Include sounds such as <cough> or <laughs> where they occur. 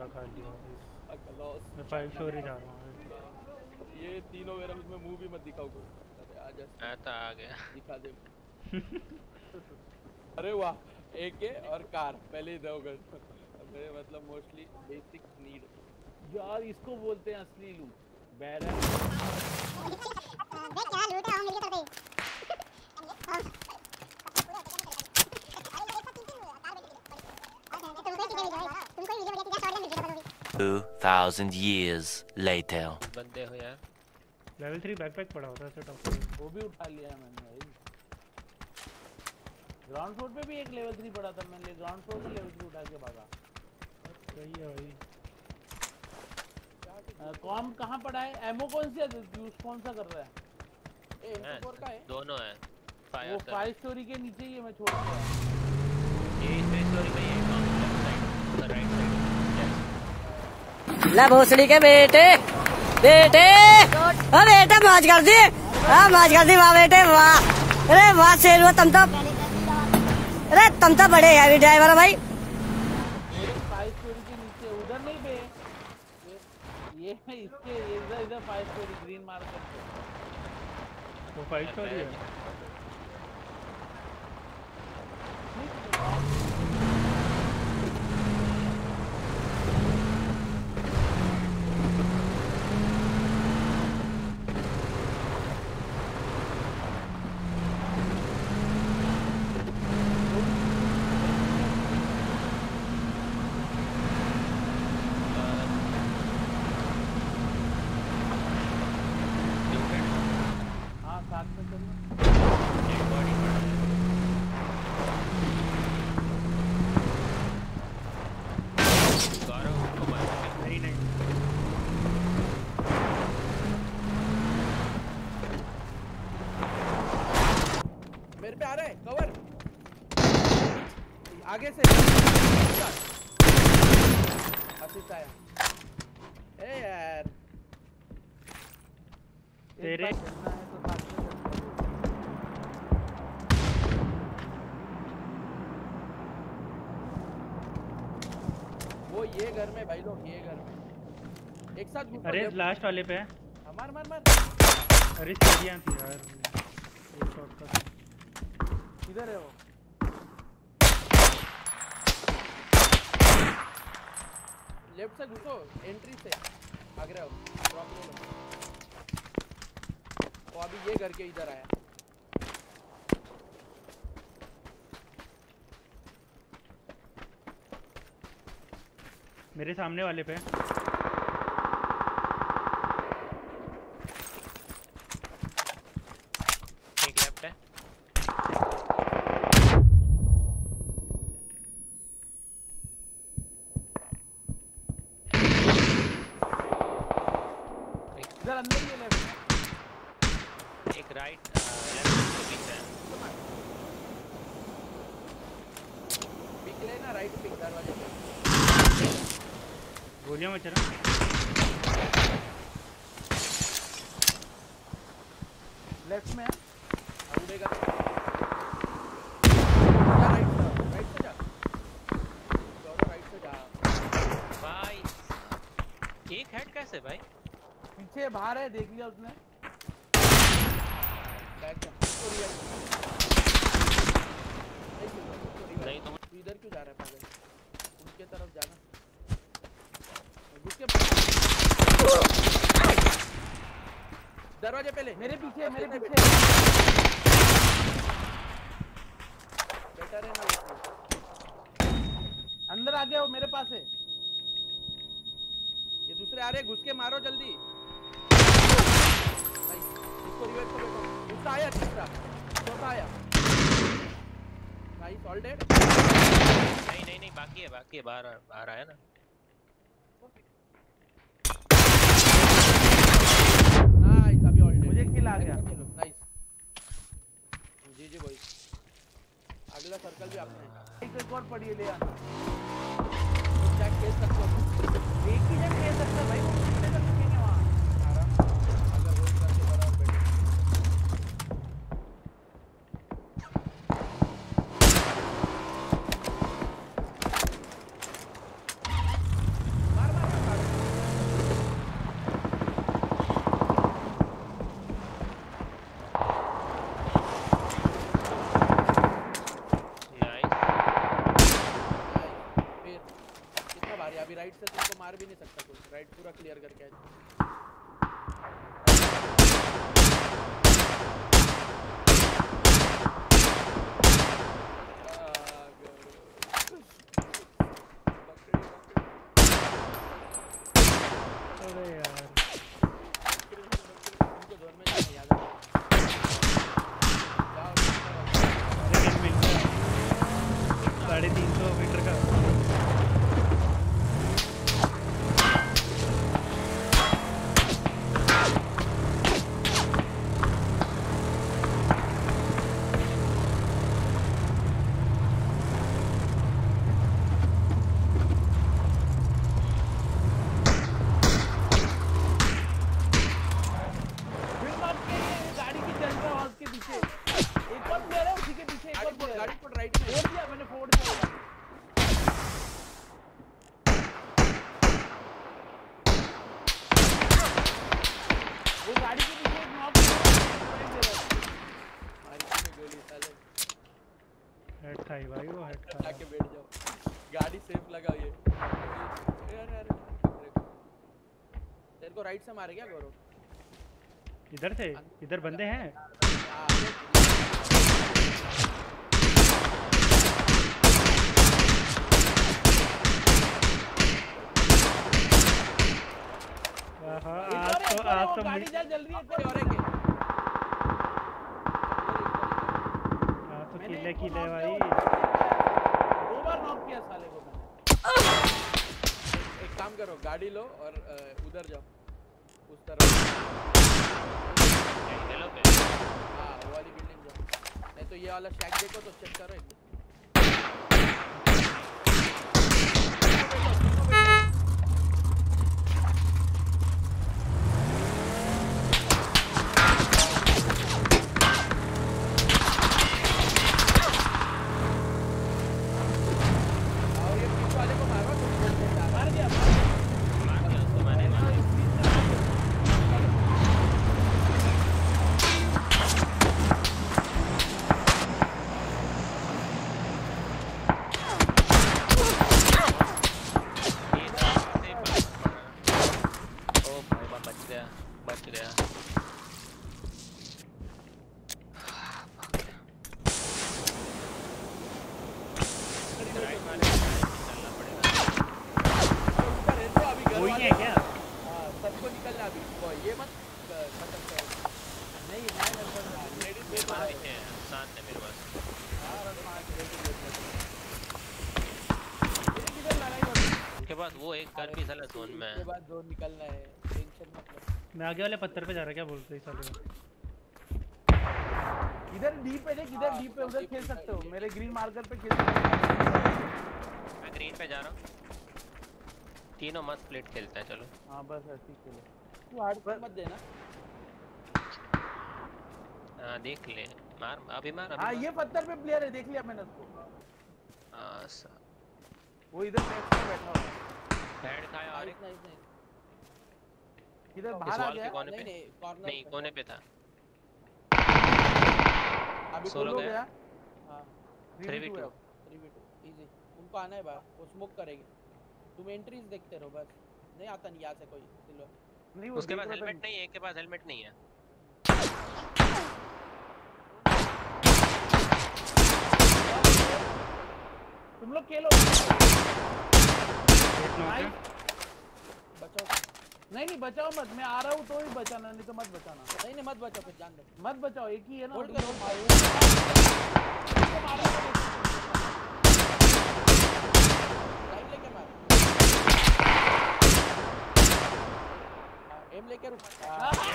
पूरा कर लिया। अच्छा, मैं फाइव स्टोर ही जा रहा हूँ। ये तीनों मेरा उसमें मुँह भी मत दिखाओ कोई। मैं तो आ गया। दिखा दे। <laughs> अरे वाह एके और कार पहले ही दोगे। मेरे मतलब मोस्टली बेसिक नीड यार इसको बोलते हैं असली लूट बैरल <laughs> 2000 years later. बंदे हो यार Level 3 बैकपैक पड़ा होता है टॉप पे वो भी उठा लिया मैंने भाई। Ground floor पे भी एक level 3 पड़ा था मैंने Ground floor से level 3 उठा के भागा। सही है भाई। कॉम कहाँ पड़ा है? एमओ कौन सी है? यूज़ कौन सा कर रहा है? ए हाँ, का है? दोनों है। वो फाइव स्टोरी के नीचे ही है मैं छोड़ दिया। ये स्टोरी में ये राइट साइड ले भोसड़ी के बेटे बेटे ओ बेटे मौज कर दी हाँ मौज कर दी वाह बेटे वाह अरे वाह सेल हुआ तुम तो अरे तुम तो बड़े हैवी ड्राइवर हो भाई मेरे फाइव स्टोरी के नीचे उधर नहीं पे ये इसके इधर इधर फाइव स्टोरी ग्रीन मार्केट वो फाइव स्टोर हाँ। आ रहा है कवर आगे से। असिस्ट आया। ए यार। तेरे तो वो ये घर में भाई लोग ये घर में। एक साथ अरे लास्ट वाले पे है। हाँ, मार मार मार। अरे सीढ़ियाँ थी यार। एक शॉट का। है वो लेफ़्ट से घुसो एंट्री से लो वो अभी ये घर के इधर आया मेरे सामने वाले पे है एक लेफ़्ट है इधर अंदर ही लेफ़्ट एक राइट लेफ़्ट के पीछे है पिक लेना राइट पिक दरवाजे पे गोलियाँ मच रहा। लेफ़्ट में है। उड़ेगा जा राइट से राइट से जा चलो राइट से जा भाई एक हेड कैसे भाई पीछे बाहर है देख लिया उसने। तो तू इधर क्यों जा रहा है पागल? उनके तरफ़ जाना। दरवाजे पहले। मेरे पीछे मेरे पीछे। बेटर है ना अंदर आ गया वो मेरे पास है ये दूसरे आ रहे घुस के मारो जल्दी। इसको रिवर्स को बैठो दूसरा आया तीसरा चौथा आया नहीं नहीं नहीं, बाकी है बाकी है, बाहर आ- बाहर आया ना नाइस अभी ऑल मुझे किल आ गया नाइस जी जी भाई अगला सर्कल भी आपने एक एक और पड़ी है ले आना चेक केस सकते हो एक ही जन ले सकता है भाई वो कितने तक रुकेंगे वहाँ आराम से। अगर रोड का से बराबर बैठे पूरा नहीं सकता कुछ राइट पूरा क्लियर करके अरे यार बकरी, बकरी। उनको जोन में जाना याद है जाओ, जाओ। अरे किल मिलता है साढ़े तीन सौ मीटर का फिर मार के ये गाड़ी की चल रहा है उसके पीछे एक और प्लेयर है उसी के पीछे एक गाड़ी और को प्लेयर गाड़ी को राइट में फोड़ दिया मैंने फोड़ दिया वो गाड़ी के पीछे एक नॉक मारी में गोली साले हेड था ही भाई वो हेड था जाके बैठ जाओ। गाड़ी सेफ़ लगाओ ये। अरे अरे तेरे को राइट से मारे क्या गौरव। इधर थे इधर बंदे हैं? हाँ, आज तो है, आज तो गाड़ी मि- जल जल रही है और एक है आज तो मैंने किले knock भाई। दो बार नॉक किया साले को मैंने। एक काम करो गाड़ी लो और उधर जाओ। उस तरफ़। हाँ वो वाली बिल्डिंग जाओ। नहीं तो ये वाला शैक देखो तो चेक करो एक बार। और ये पीछे वाले को मारो तो छोड़ देता है। मार दिया मार दिया उसको मैंने मार दिया ये था से ओ भाई मैं बच गया बच गया राइट वाले चलना पड़ेगा ऊपर है तो अभी घर वही वाले है क्या हाँ, सबको निकलना अभी वो ये मत अ, खत्म करो नहीं मैं नंबर लेडीज़ में हाँ पीछे है साथ है मेरे पास ये किधर लड़ाई हो रही है उनके पास वो एक कर भी साला जोन में है बाद जो निकलना है। टेंशन मत लो। मैं आगे वाले पत्थर पे जा रहा क्या बोलते हैं साले इधर डी पे देख इधर हाँ, डी पे उधर खेल सकते हो। मेरे ग्रीन मार्कर पे खेल सकते हो। मैं ग्रीन पे जा रहा हूँ। तीनों मस्त प्लेट खेलते हैं चलो। हाँ बस ऐसे ही खेलो। तू हार्ड पर मत देना। हाँ देख ले। मार अभी मार हाँ अभी ये पत्थर पे प्लेयर है देख लिया मैंने उसको। सा वो इधर बैठा हुआ है। हेड नाइस नाइस इधर बाहर आ गया? कोने नहीं पे? नहीं नहीं कोने पे था। अभी सोलो हो गया। हाँ। 3v2 है। अब। 3v2 इजी उनको आना है बाहर वो स्मोक करेंगे। तुम एंट्रीज देखते रहो बस। नहीं आता नहीं यहाँ से कोई सिल्वर नहीं उसके पास हेलमेट नहीं है एक के पास हेलमेट नहीं है। तुम लोग खेलो। नहीं नहीं बचाओ मत। मैं आ रहा हूँ तो ही बचाना नहीं तो मत बचाना। नहीं नहीं मत बचाओ फिर जान दो। मत बचाओ एक ही है ना होल्ड करो राइट लेके मार। हाँ, एम लेके रुक। हाँ।